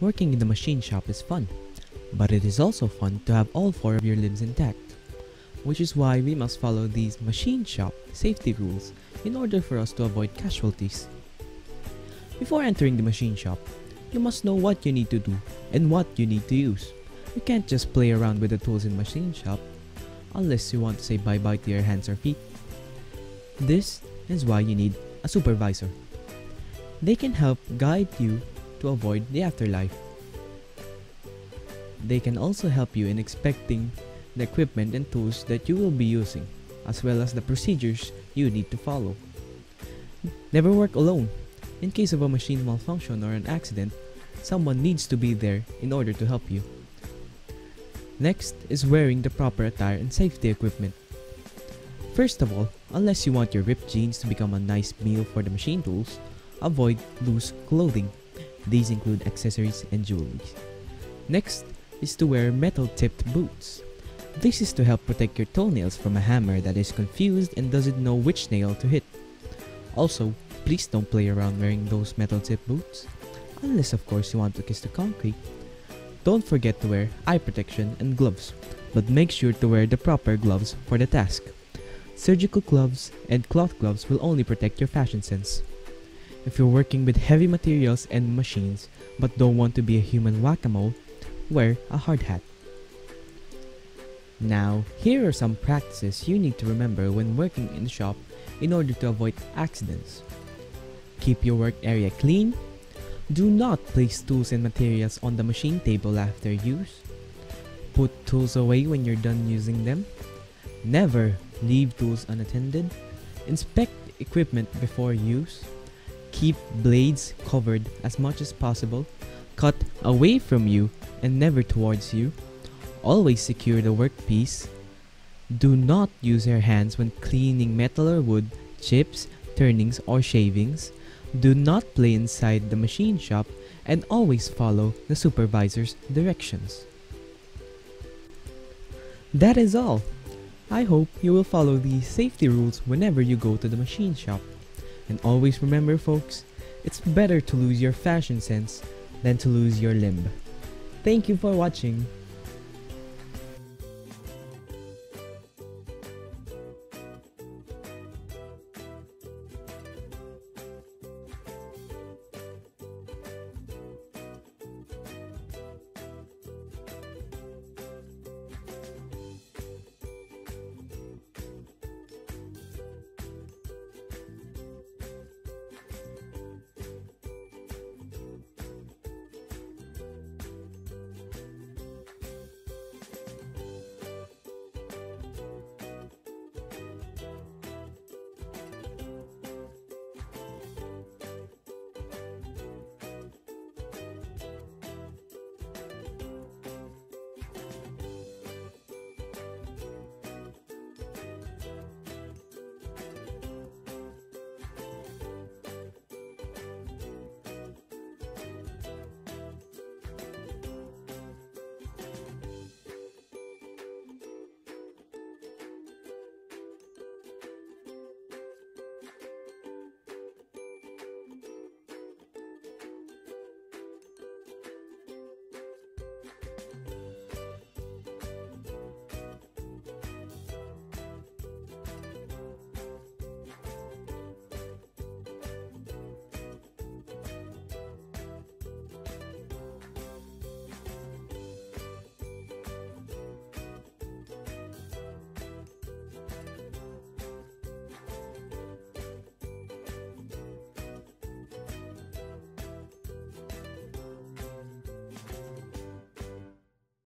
Working in the machine shop is fun, but it is also fun to have all four of your limbs intact, which is why we must follow these machine shop safety rules in order for us to avoid casualties. Before entering the machine shop, you must know what you need to do and what you need to use. You can't just play around with the tools in machine shop unless you want to say bye-bye to your hands or feet. This is why you need a supervisor. They can help guide you to avoid the afterlife. They can also help you in inspecting the equipment and tools that you will be using, as well as the procedures you need to follow. Never work alone. In case of a machine malfunction or an accident, someone needs to be there in order to help you. Next is wearing the proper attire and safety equipment. First of all, unless you want your ripped jeans to become a nice meal for the machine tools, avoid loose clothing. These include accessories and jewelry. Next is to wear metal-tipped boots. This is to help protect your toenails from a hammer that is confused and doesn't know which nail to hit. Also, please don't play around wearing those metal-tipped boots, unless of course you want to kiss the concrete. Don't forget to wear eye protection and gloves, but make sure to wear the proper gloves for the task. Surgical gloves and cloth gloves will only protect your fashion sense. If you're working with heavy materials and machines but don't want to be a human whack-a-mole, wear a hard hat. Now, here are some practices you need to remember when working in the shop in order to avoid accidents. Keep your work area clean. Do not place tools and materials on the machine table after use. Put tools away when you're done using them. Never leave tools unattended. Inspect equipment before use. Keep blades covered as much as possible. Cut away from you and never towards you. Always secure the workpiece. Do not use your hands when cleaning metal or wood, chips, turnings, or shavings. Do not play inside the machine shop and always follow the supervisor's directions. That is all. I hope you will follow these safety rules whenever you go to the machine shop. And always remember folks, it's better to lose your fashion sense than to lose your limb. Thank you for watching.